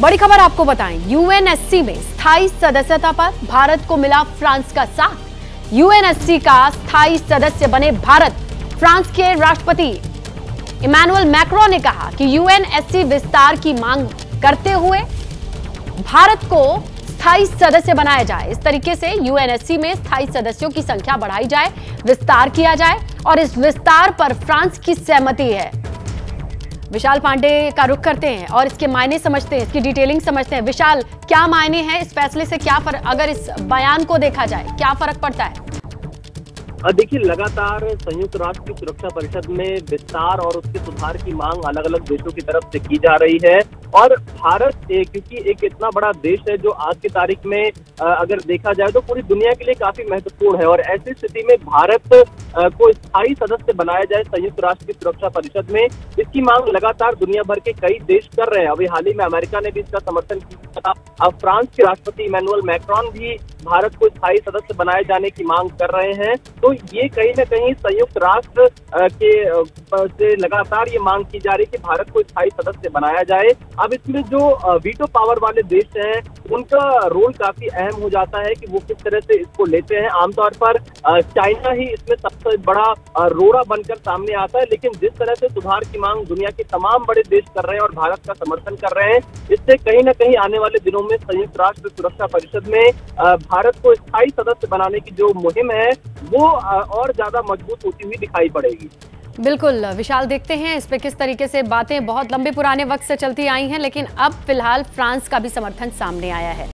बड़ी खबर आपको बताएँ। यूएनएससी में स्थायी सदस्यता पर भारत को मिला फ्रांस का साथ। यूएनएससी का स्थायी सदस्य बने भारत, फ्रांस के राष्ट्रपति। इमानुअल मैक्रो ने कहा कि यूएनएससी विस्तार की मांग करते हुए भारत को स्थायी सदस्य बनाया जाए। इस तरीके से यूएनएससी में स्थायी सदस्यों की संख्या बढ़ाई जाए, विस्तार किया जाए और इस विस्तार पर फ्रांस की सहमति है। विशाल पांडे का रुख करते हैं और इसके मायने समझते हैं, इसकी डिटेलिंग समझते हैं। विशाल, क्या मायने हैं इस फैसले से? क्या फ़र्क, अगर इस बयान को देखा जाए, क्या फ़र्क पड़ता है? देखिए, लगातार संयुक्त राष्ट्र की सुरक्षा परिषद में विस्तार और उसके सुधार की मांग अलग अलग देशों की तरफ़ से की जा रही है। और भारत क्योंकि एक इतना बड़ा देश है जो आज की तारीख में अगर देखा जाए तो पूरी दुनिया के लिए काफ़ी महत्वपूर्ण है। और ऐसी स्थिति में भारत को स्थायी सदस्य बनाया जाए संयुक्त राष्ट्र की सुरक्षा परिषद में इसकी मांग लगातार दुनिया भर के कई देश कर रहे हैं। अभी हाल ही में अमेरिका ने भी इसका समर्थन किया था। अब फ्रांस के राष्ट्रपति इमैनुअल मैक्रॉन भी भारत को स्थायी सदस्य बनाए जाने की मांग कर रहे हैं। तो ये कहीं ना कहीं संयुक्त राष्ट्र के से लगातार ये मांग की जा रही है कि भारत को स्थायी सदस्य बनाया जाए। अब इसमें जो वीटो पावर वाले देश हैं, उनका रोल काफ़ी अहम हो जाता है कि वो किस तरह से इसको लेते हैं। आमतौर पर चाइना ही इसमें सबसे बड़ा रोड़ा बनकर सामने आता है। लेकिन जिस तरह से सुधार की मांग दुनिया के तमाम बड़े देश कर रहे हैं और भारत का समर्थन कर रहे हैं, इससे कहीं ना कहीं आने वाले दिनों में संयुक्त राष्ट्र सुरक्षा परिषद में भारत को स्थायी सदस्य बनाने की जो मुहिम है, वो और ज़्यादा मज़बूत होती हुई दिखाई पड़ेगी। बिल्कुल, विशाल, देखते हैं इस पे किस तरीके से बातें बहुत लंबे पुराने वक्त से चलती आई हैं, लेकिन अब फ़िलहाल फ्रांस का भी समर्थन सामने आया है।